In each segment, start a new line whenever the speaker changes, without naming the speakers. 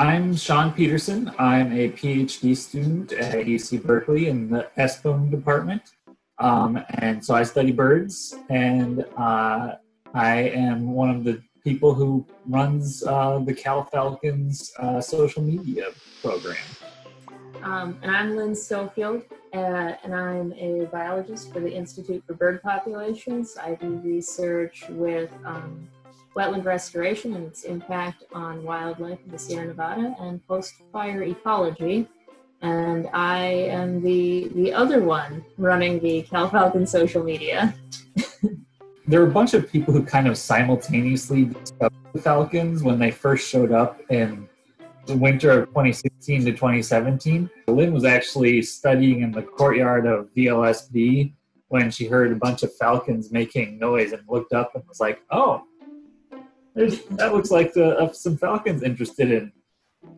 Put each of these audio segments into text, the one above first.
I'm Sean Peterson. I'm a PhD student at UC Berkeley in the ESPM department. Um, and so I study birds, and uh, I am one of the people who runs uh, the Cal Falcons uh, social media program.
Um, and I'm Lynn Schofield, uh, and I'm a biologist for the Institute for Bird Populations. I do research with um, wetland restoration and its impact on wildlife in the Sierra Nevada and post-fire ecology. And I am the the other one running the Cal Falcon social media.
there were a bunch of people who kind of simultaneously discovered the Falcons when they first showed up in the winter of 2016 to 2017. Lynn was actually studying in the courtyard of VLSB when she heard a bunch of falcons making noise and looked up and was like, "Oh, that looks like the, uh, some falcons interested in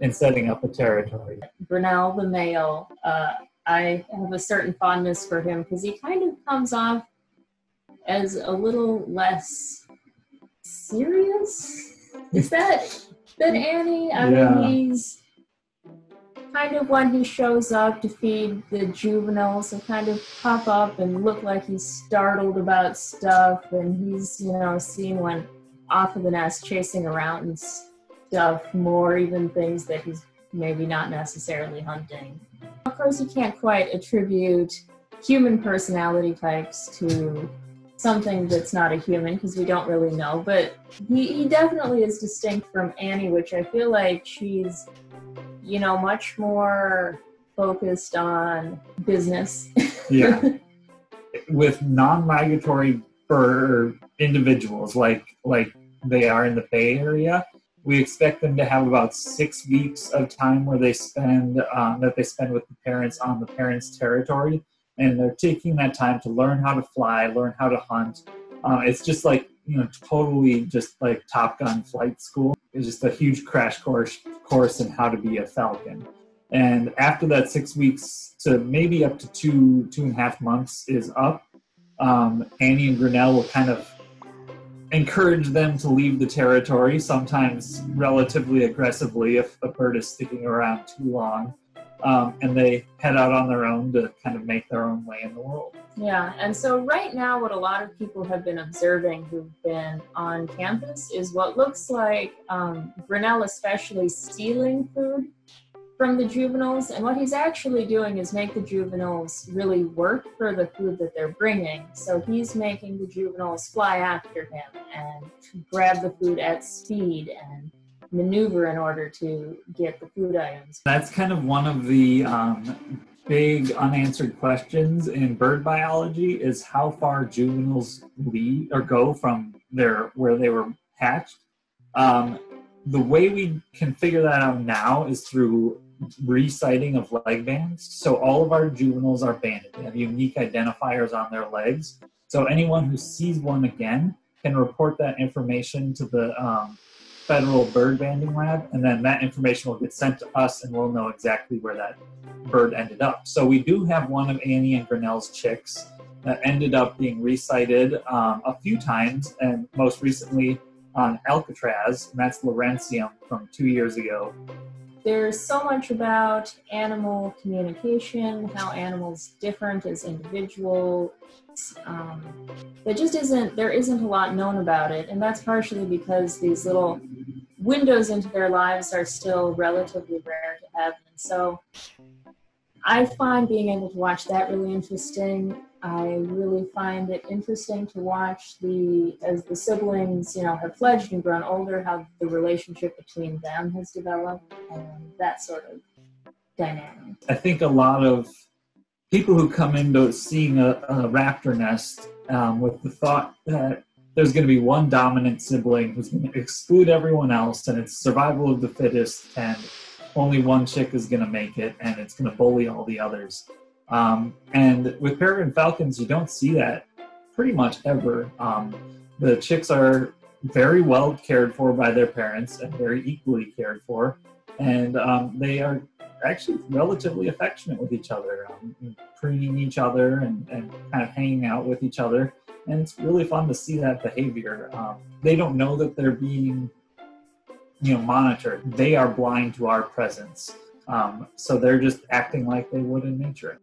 in setting up a territory."
Grinnell the male, uh, I have a certain fondness for him because he kind of comes off as a little less serious. Is that than Annie? I yeah. mean, he's kind of when he shows up to feed the juveniles and kind of pop up and look like he's startled about stuff, and he's you know seen when off of the nest chasing around and stuff more, even things that he's maybe not necessarily hunting. Of course, you can't quite attribute human personality types to something that's not a human because we don't really know. But he, he definitely is distinct from Annie, which I feel like she's, you know, much more focused on business.
yeah. With non-migratory bird individuals like like they are in the Bay Area, we expect them to have about six weeks of time where they spend um, that they spend with the parents on the parents' territory and they're taking that time to learn how to fly, learn how to hunt. Uh, it's just like you know, totally just like Top Gun flight school. It's just a huge crash course course in how to be a falcon. And after that six weeks to maybe up to two two and a half months is up, um, Annie and Grinnell will kind of encourage them to leave the territory, sometimes relatively aggressively if a bird is sticking around too long um, and they head out on their own to kind of make their own way in the world.
Yeah, and so right now, what a lot of people have been observing who've been on campus is what looks like um, Grinnell, especially stealing food from the juveniles. And what he's actually doing is make the juveniles really work for the food that they're bringing. So he's making the juveniles fly after him and grab the food at speed and maneuver in order to get the food items.
That's kind of one of the um, big unanswered questions in bird biology is how far juveniles lead or go from their where they were hatched. Um, the way we can figure that out now is through resighting of leg bands. So all of our juveniles are banded. They have unique identifiers on their legs. So anyone who sees one again can report that information to the um, federal bird banding lab, and then that information will get sent to us, and we'll know exactly where that bird ended up. So we do have one of Annie and Grinnell's chicks that ended up being resighted um, a few times, and most recently on Alcatraz, and that's Lawrencium from two years ago.
There's so much about animal communication, how animals different as individuals. Um, there just isn't there isn't a lot known about it, and that's partially because these little windows into their lives are still relatively rare to have. And so I find being able to watch that really interesting. I really find it interesting to watch the as the siblings, you know, have fledged and grown older, how the relationship between them has developed and that sort of dynamic.
I think a lot of people who come into seeing a, a raptor nest um, with the thought that there's going to be one dominant sibling who's going to exclude everyone else, and it's survival of the fittest, and only one chick is going to make it, and it's going to bully all the others. Um, and with peregrine falcons, you don't see that pretty much ever. Um, the chicks are very well cared for by their parents and very equally cared for, and um, they are actually relatively affectionate with each other, um, preening each other and, and kind of hanging out with each other and it's really fun to see that behavior. Um, they don't know that they're being you know monitored. They are blind to our presence, um, so they're just acting like they would in nature.